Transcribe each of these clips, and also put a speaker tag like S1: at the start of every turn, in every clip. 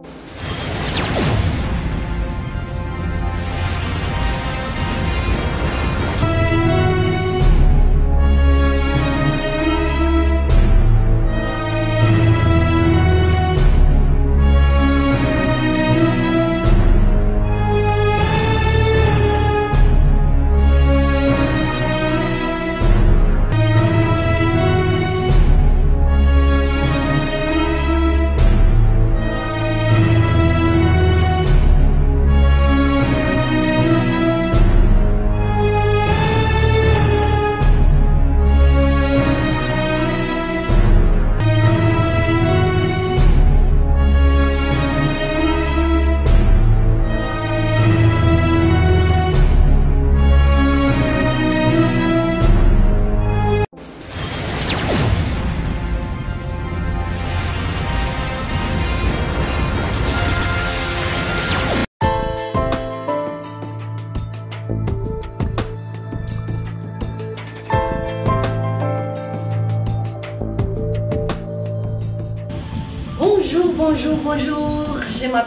S1: Bonjour,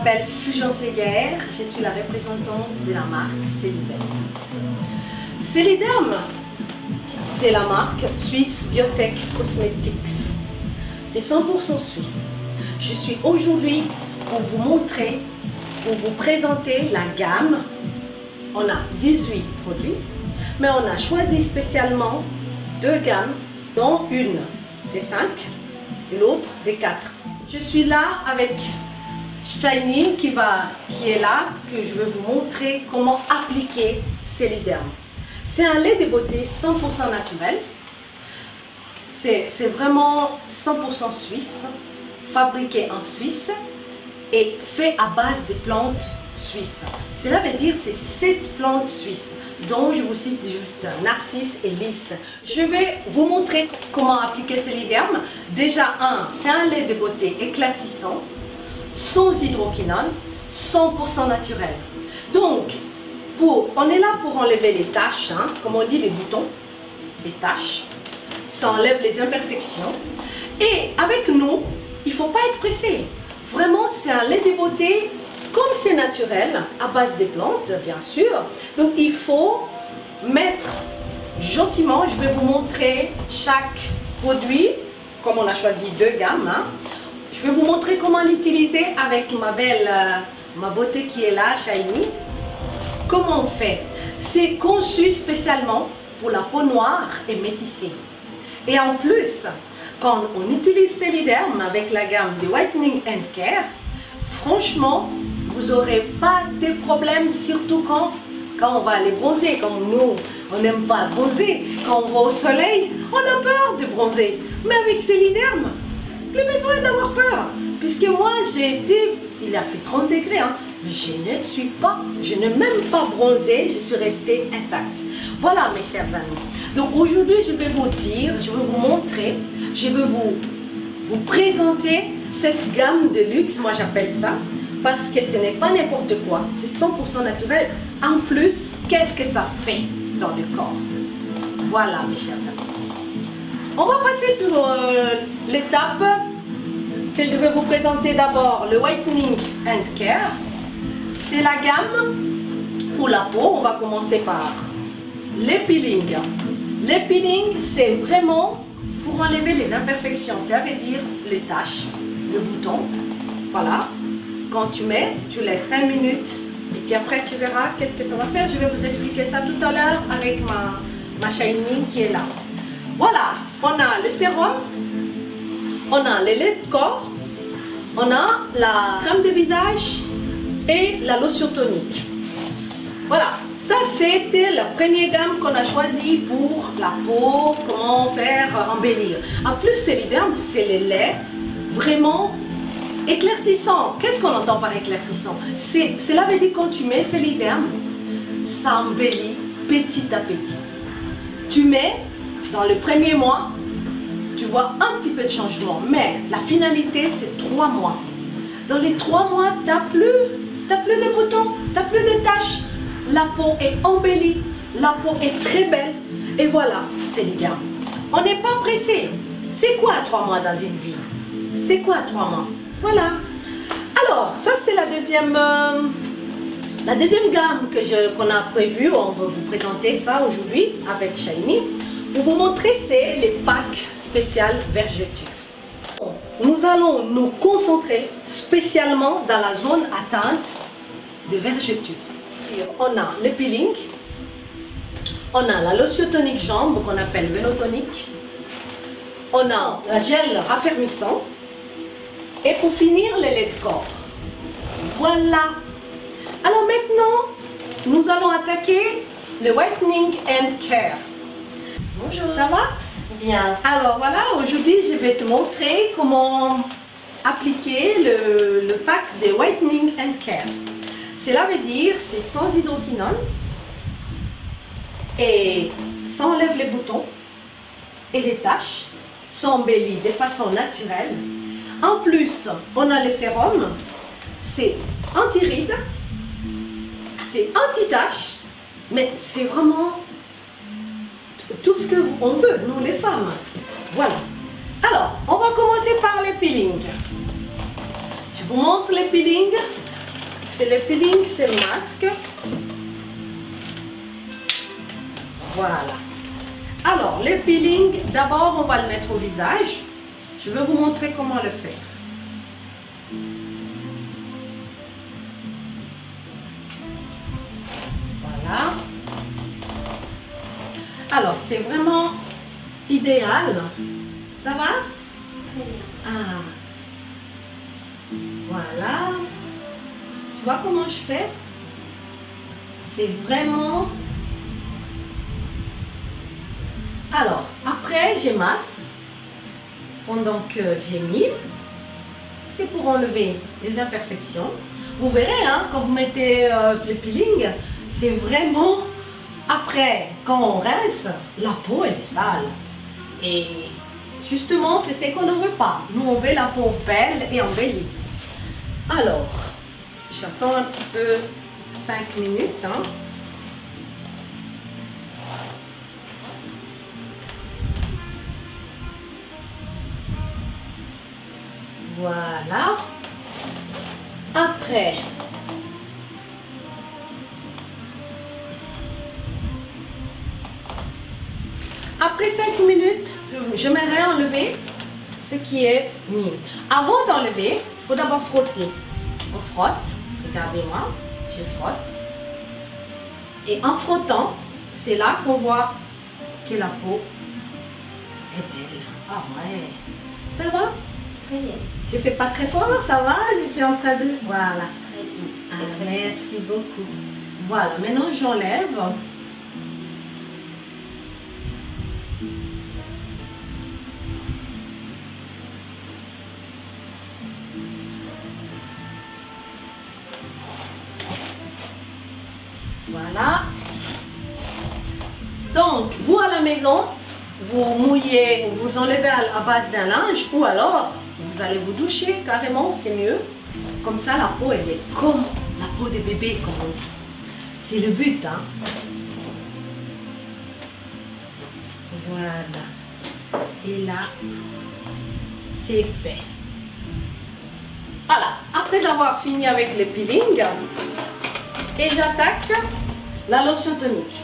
S1: m'appelle Fulgence. Je suis la représentante de la marque Celiderm. Celiderm, c'est la marque Suisse Biotech Cosmetics. C'est 100% suisse. Je suis aujourd'hui pour vous montrer, pour vous présenter la gamme. On a 18 produits, mais on a choisi spécialement deux gammes, dont une des 5 et l'autre des 4. Je suis là avec Shiny qui, va, qui est là, que je vais vous montrer comment appliquer Celiderm. C'est un lait de beauté 100% naturel. C'est vraiment 100% suisse, fabriqué en Suisse et fait à base de plantes suisses. Cela veut dire c'est 7 plantes suisses dont je vous cite juste Narcisse et Lys. Je vais vous montrer comment appliquer Celiderm. Déjà, un, c'est un lait de beauté éclaircissant, sans hydroquinone, 100% naturel. Donc, pour, on est là pour enlever les taches, hein, comme on dit les boutons, les taches. Ça enlève les imperfections. Et avec nous, il ne faut pas être pressé. Vraiment, c'est un lait de beauté comme c'est naturel, à base des plantes, bien sûr, donc il faut mettre gentiment, je vais vous montrer chaque produit, comme on a choisi deux gammes. Hein. Je vais vous montrer comment l'utiliser avec ma belle, euh, ma beauté qui est là, Shiny. Comment on fait? C'est conçu spécialement pour la peau noire et métissée. Et en plus, quand on utilise Celiderm avec la gamme de Whitening and Care, franchement, vous n'aurez pas de problèmes, surtout quand, quand on va aller bronzer. Comme nous, on n'aime pas bronzer. Quand on va au soleil, on a peur de bronzer. Mais avec Céliderme, plus besoin d'avoir peur. Puisque moi, j'ai été, il a fait 30 degrés, hein, mais je ne suis pas, je n'ai même pas bronzé, je suis restée intacte. Voilà mes chers amis. Donc aujourd'hui, je vais vous dire, je vais vous montrer, je vais vous, vous présenter cette gamme de luxe, moi j'appelle ça, parce que ce n'est pas n'importe quoi, c'est 100% naturel. En plus, qu'est-ce que ça fait dans le corps? Voilà mes chers amis. On va passer sur euh, l'étape que je vais vous présenter d'abord, le Whitening and Care. C'est la gamme pour la peau. On va commencer par l'epiling. L'epiling, c'est vraiment pour enlever les imperfections, ça veut dire les taches, le bouton. Voilà, quand tu mets, tu laisses 5 minutes et puis après tu verras qu'est-ce que ça va faire. Je vais vous expliquer ça tout à l'heure avec ma, ma Shining qui est là. Voilà, on a le sérum, on a le lait de corps, on a la crème de visage et la lotion tonique. Voilà, ça c'était la première gamme qu'on a choisie pour la peau, comment faire embellir. En plus, c'est l'idéal, c'est le lait vraiment Éclaircissant, qu'est-ce qu'on entend par éclaircissant? Cela veut dire quand tu mets Celiderm, ça embellit petit à petit. Tu mets, dans le premier mois, tu vois un petit peu de changement, mais la finalité, c'est trois mois. Dans les trois mois, tu n'as plus, de boutons, tu n'as plus de taches. La peau est embellie, la peau est très belle. Et voilà, Celiderm. On n'est pas pressé. C'est quoi trois mois dans une vie? C'est quoi trois mois? Voilà. Alors, ça c'est la deuxième, euh, la deuxième gamme qu'on a prévue. On va vous présenter ça aujourd'hui avec Shiny. Pour vous montrer, c'est les packs spéciales vergeture. Nous allons nous concentrer spécialement dans la zone atteinte de vergeture. On a le peeling, on a la lotion tonique jambe qu'on appelle vénotonique, on a la gel raffermissant et pour finir les laits de corps. Voilà. Alors maintenant, nous allons attaquer le whitening and care. Bonjour. Ça va?
S2: Bien.
S1: alors voilà, aujourd'hui je vais te montrer comment appliquer le, le pack de Whitening and Care. Cela veut dire c'est sans hydroquinone et ça enlève les boutons et les taches, ça embellit de façon naturelle. En plus, on a le sérum, c'est anti-rides, c'est anti-taches, mais c'est vraiment tout ce qu'on veut, nous les femmes. Voilà. Alors, on va commencer par les peelings. Je vous montre les peelings. C'est le peeling, c'est le masque. Voilà. Alors, le peeling, d'abord, on va le mettre au visage. Je vais vous montrer comment le faire. Alors, c'est vraiment idéal. Ça va? Ah. Voilà. Tu vois comment je fais? C'est vraiment... Alors, après, j'émasse pendant que j'ai mis. C'est pour enlever les imperfections. Vous verrez, hein, quand vous mettez euh, le peeling, c'est vraiment après, quand on rince, la peau elle est sale. Et justement, c'est ce qu'on ne veut pas. Nous, on veut la peau belle et embellie. Alors, j'attends un petit peu 5 minutes. hein. Voilà. Après, Après 5 minutes, j'aimerais enlever ce qui est mis. Avant d'enlever, il faut d'abord frotter. On frotte, regardez-moi, je frotte. Et en frottant, c'est là qu'on voit que la peau est belle. Ah ouais, ça va?
S2: Très bien.
S1: Je fais pas très fort, ça va? Je suis en train de... Voilà.
S2: Très bien.
S1: Ah,
S2: Très bien.
S1: merci beaucoup. Voilà, maintenant j'enlève. Vous mouillez, vous enlevez à, à base d'un linge ou alors vous allez vous doucher carrément, c'est mieux. Comme ça, la peau, elle est comme la peau des bébés, comme on dit. C'est le but, hein. Voilà. Et là, c'est fait. Voilà. Après avoir fini avec le peeling, et j'attaque la lotion tonique.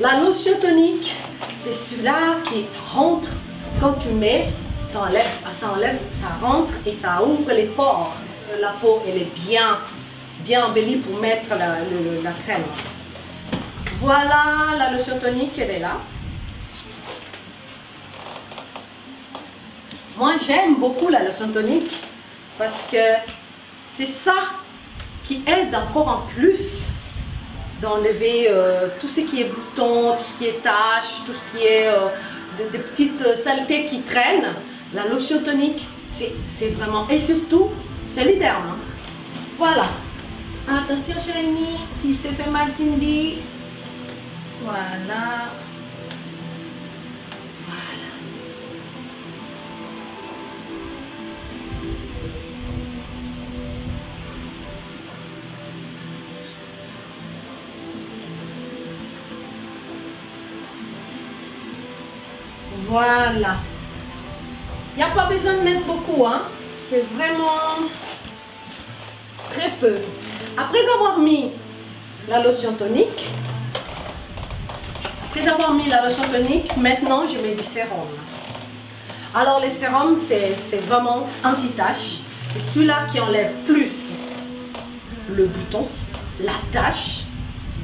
S1: La lotion tonique, c'est celui-là qui rentre quand tu mets, ça enlève, ça enlève, ça rentre et ça ouvre les pores. La peau, elle est bien, bien embellie pour mettre la, la crème. Voilà, la lotion tonique, elle est là. Moi, j'aime beaucoup la lotion tonique parce que c'est ça qui aide encore en plus d'enlever euh, tout ce qui est boutons, tout ce qui est taches, tout ce qui est euh, de- des petites euh, saletés qui traînent. La lotion tonique, c'est vraiment... Et surtout, l'hyderme. hein. Voilà. Attention, chérie, si je te fais mal, tu me dis. Voilà. Voilà. Il n'y a pas besoin de mettre beaucoup, hein. C'est vraiment peu. Après avoir mis la lotion tonique, après avoir mis la lotion tonique, maintenant je mets du sérum. Alors les sérums, c'est vraiment anti-tache. C'est celui-là qui enlève plus le bouton, la tache,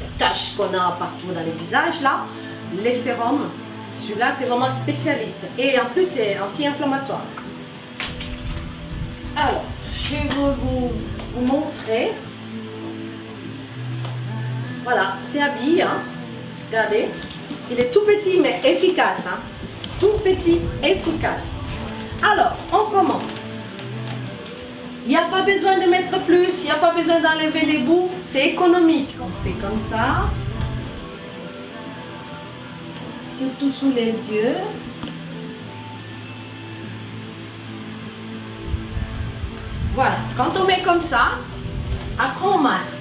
S1: la tache qu'on a partout dans les visages là. Les sérums, celui-là c'est vraiment spécialiste. Et en plus c'est anti-inflammatoire. Alors, je vais vous, vous montrer. Voilà, c'est habillé. Hein. Regardez. Il est tout petit mais efficace. Hein. Tout petit, efficace. Alors, on commence. Il n'y a pas besoin de mettre plus, il n'y a pas besoin d'enlever les bouts. C'est économique. On fait comme ça. Surtout sous les yeux. Voilà, quand on met comme ça, après on masse.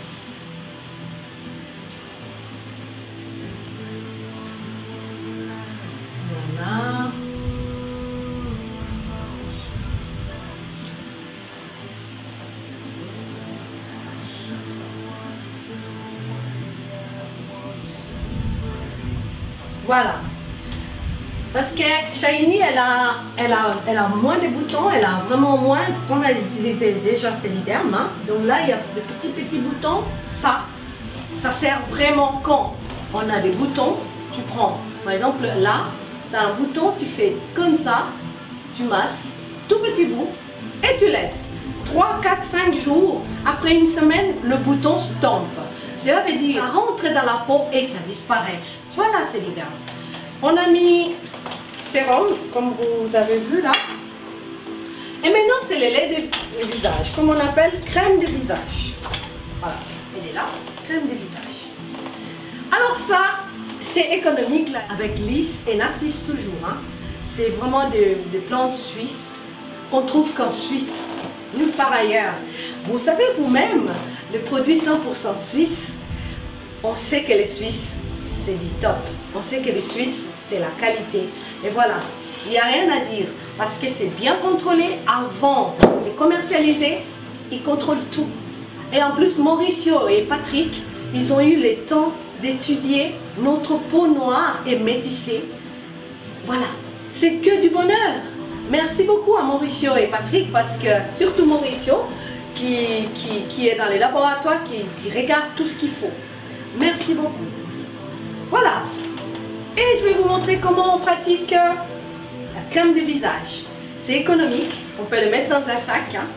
S1: Voilà. Parce que Shiny, elle a, moins de boutons, elle a vraiment moins, comme elle utilisait déjà Celiderm. Hein. Donc là, il y a de petits petits boutons. Ça, ça sert vraiment quand on a des boutons. Tu prends, par exemple, là, tu as un bouton, tu fais comme ça, tu masses, tout petit bout, et tu laisses. 3, 4, 5 jours, après une semaine, le bouton se tombe. Cela veut dire, ça rentre dans la peau et ça disparaît. Voilà, Celiderm. On a mis sérum, comme vous avez vu là. Et maintenant, c'est le lait de visage, comme on appelle crème de visage. Voilà, elle est là, crème de visage. Alors ça, c'est économique là, avec lys et narcisse toujours. Hein. C'est vraiment des, des plantes suisses qu'on trouve qu'en Suisse, nulle part ailleurs. Vous savez vous-même, le produit 100% suisse, on sait que les Suisses, c'est du top. On sait que les Suisses, c'est la qualité. Et voilà, il n'y a rien à dire parce que c'est bien contrôlé avant de commercialiser. Ils contrôlent tout. Et en plus, Mauricio et Patrick, ils ont eu le temps d'étudier notre peau noire et métissée. Voilà, c'est que du bonheur. Merci beaucoup à Mauricio et Patrick parce que, surtout Mauricio, qui, est dans les laboratoires, qui regarde tout ce qu'il faut. Merci beaucoup. Et je vais vous montrer comment on pratique euh, la crème de visage. C'est économique, on peut le mettre dans un sac. Hein.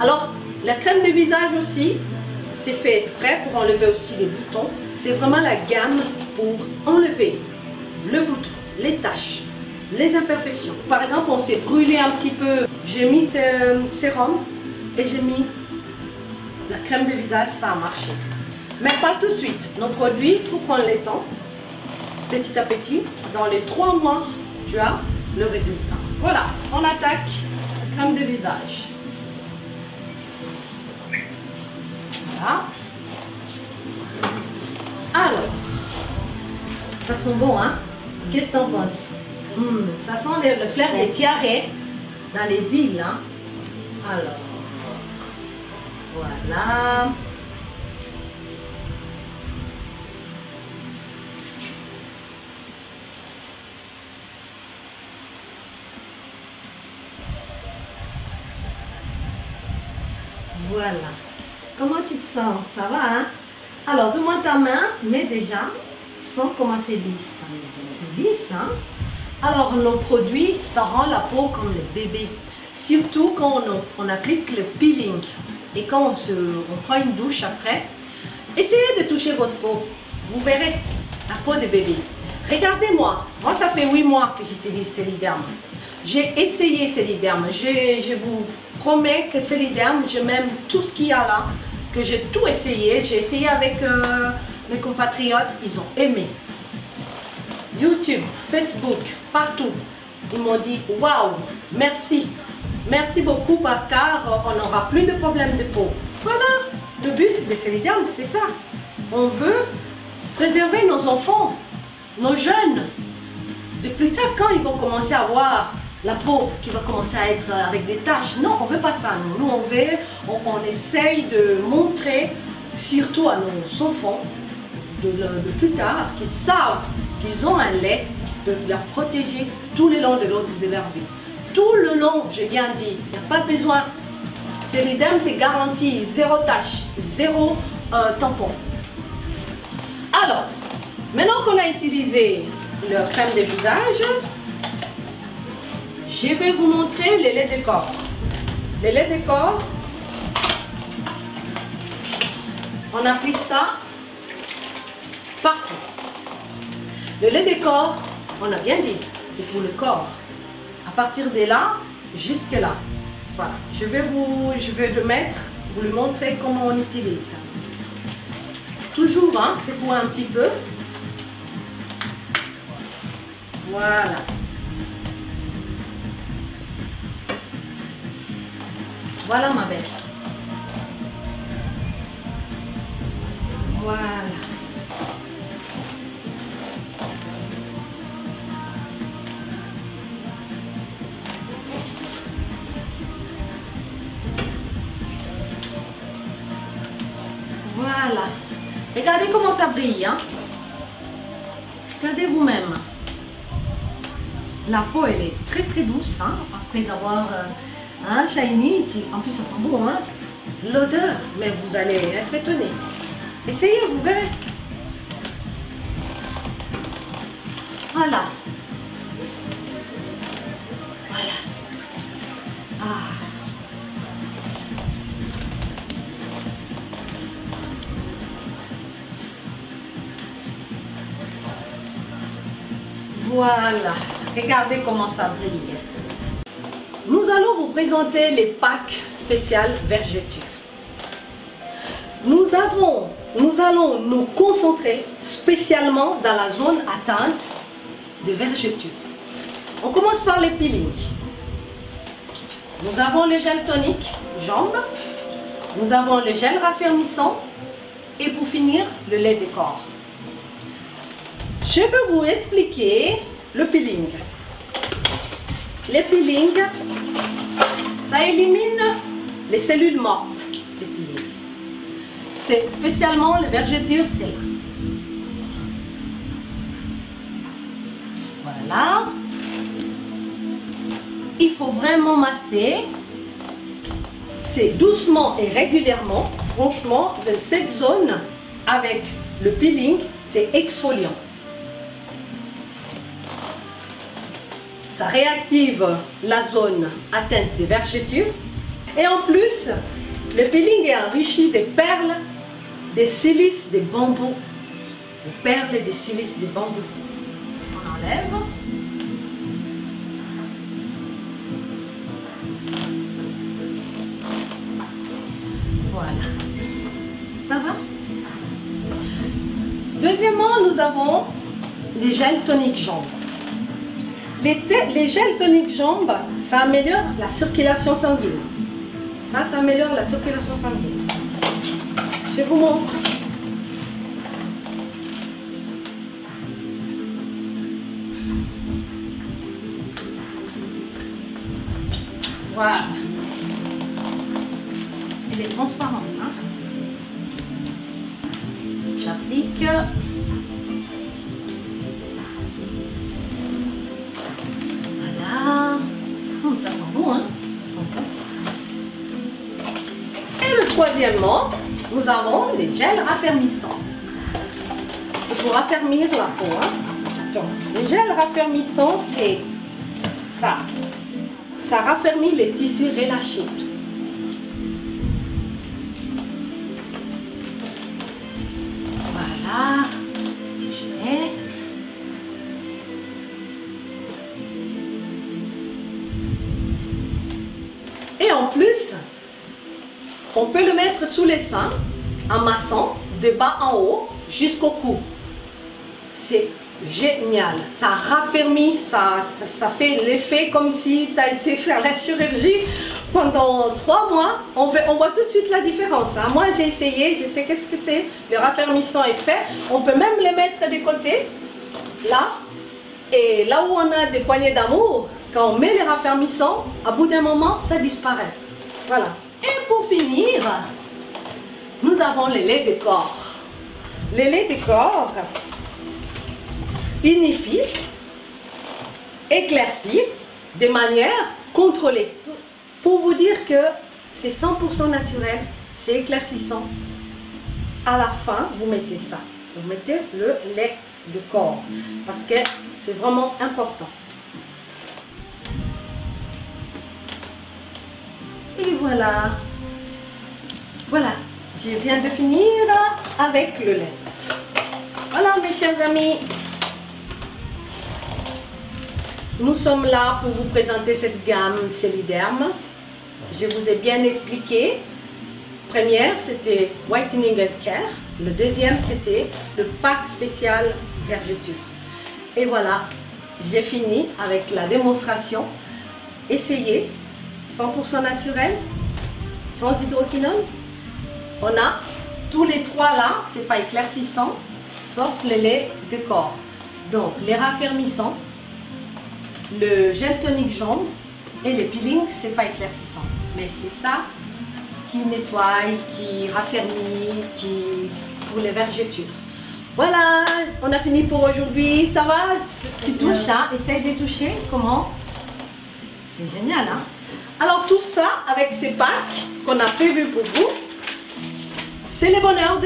S1: Alors, la crème de visage aussi, c'est fait exprès pour enlever aussi les boutons. C'est vraiment la gamme pour enlever le bouton, les taches, les imperfections. Par exemple, on s'est brûlé un petit peu. J'ai mis ce sérum et j'ai mis la crème de visage, ça a marché. Mais pas tout de suite. Nos produits, il faut prendre le temps petit à petit, dans les trois mois, tu as le résultat. Voilà, on attaque crème de visage. Voilà. Alors, ça sent bon, hein? Qu'est-ce que t'en penses? Hmm, Ça sent le, le flair des tiarets dans les îles, hein? Alors, voilà. Voilà. Comment tu te sens? Ça va, hein? Alors, donne-moi ta main, mais déjà, sens comment c'est lisse. C'est lisse, hein? Alors, nos produits, ça rend la peau comme le bébé. Surtout quand on, applique le peeling. Et quand on, se, on prend une douche après, essayez de toucher votre peau. Vous verrez la peau de bébé. Regardez-moi. Moi, ça fait 8 mois que j'utilise Celiderm. J'ai essayé Celiderm. Je vous promets que Celiderm, je m'aime tout ce qu'il y a là, que j'ai tout essayé. J'ai essayé avec euh, mes compatriotes, ils ont aimé. YouTube, Facebook, partout. Ils m'ont dit waouh, merci. Merci beaucoup car on n'aura plus de problème de peau. Voilà, le but de Celiderm, c'est ça. On veut préserver nos enfants, nos jeunes. De plus tard, quand ils vont commencer à avoir la peau qui va commencer à être avec des taches. Non, on veut pas ça. Nous, on veut, on, essaye de montrer, surtout à nos enfants, de, plus tard, qui savent qu'ils ont un lait qui peut leur protéger tout le long de, leur vie. Tout le long, j'ai bien dit, il n'y a pas besoin. C'est l'idem, c'est garanti, zéro tache, zéro euh, tampon. Alors, maintenant qu'on a utilisé le crème de visage, je vais vous montrer les laits de corps. Les laits de corps, on applique ça partout. Le lait de corps, on a bien dit, c'est pour le corps. À partir de là, jusque là. Voilà, je vais vous, je vais le mettre, vous le montrer comment on utilise. Toujours, hein, c'est pour un petit peu. Voilà. Voilà ma belle. Voilà. Voilà. Regardez comment ça brille. Hein? Regardez vous-même. La peau, elle est très très douce. Hein? Après avoir euh, un shiny, en plus ça sent bon. Hein? L'odeur, mais vous allez être étonné. Essayez, vous verrez. Voilà. Voilà. Ah. Voilà, regardez comment ça brille. Nous allons vous présenter les packs spéciales vergetures. Nous, avons, nous allons nous concentrer spécialement dans la zone atteinte de vergetures. On commence par les peelings. Nous avons le gel tonique jambes, nous avons le gel raffermissant et pour finir, le lait de corps. Je vais vous expliquer le peeling. Le peeling, ça élimine les cellules mortes. Peeling. C'est spécialement le vergeture, c'est là. Voilà. Il faut vraiment masser. C'est doucement et régulièrement. Franchement, de cette zone avec le peeling, c'est exfoliant. Ça réactive la zone atteinte des vergetures. Et en plus, le peeling est enrichi de perles, des silices, des bambous. Des perles des silices, des bambous. On enlève. Voilà. Ça va? Deuxièmement, nous avons les gels toniques jambes. Les, gels toniques jambes, ça améliore la circulation sanguine. Ça, ça améliore la circulation sanguine. Je vous montre. Voilà. Elle est transparente. Hein? J'applique. Troisièmement, nous avons les gels raffermissants. C'est pour raffermir la peau. Hein? Les gels raffermissants, c'est ça. Ça raffermit les tissus relâchés. Le seins en massant de bas en haut jusqu'au cou. C'est génial. Ça raffermit, ça, ça, fait l'effet comme si tu as été faire la chirurgie pendant trois mois. On, on voit tout de suite la différence. Hein. Moi, j'ai essayé, je sais qu'est-ce que c'est. Le raffermissant est fait. On peut même les mettre de côté, là. Et là où on a des poignées d'amour, Quand on met les raffermissants, à bout d'un moment, ça disparaît. Voilà. Et pour finir, nous avons les laits de corps. Les laits de corps unifient, éclaircissent de manière contrôlée. Pour vous dire que c'est 100% naturel, c'est éclaircissant. À la fin, vous mettez ça. Vous mettez le lait de corps parce que c'est vraiment important. Et voilà. Voilà, je viens de finir avec le lait. Voilà mes chers amis. Nous sommes là pour vous présenter cette gamme Céliderme. Je vous ai bien expliqué. Première, c'était Whitening and Care. Le deuxième, c'était le pack spécial vergeture. Et voilà, j'ai fini avec la démonstration. Essayez, 100% naturel, sans hydroquinone. On a tous les trois là, c'est pas éclaircissant, sauf le lait de corps. Donc, les raffermissants, le gel tonique jaune et le peeling, c'est pas éclaircissant. Mais c'est ça qui nettoie, qui raffermit, qui pour les vergetures. Voilà, on a fini pour aujourd'hui. Ça va? Tu touches, hein? Essaye de toucher. Comment? C'est génial, hein? Alors tout ça, avec ces packs qu'on a prévus pour vous, c'est le bonheur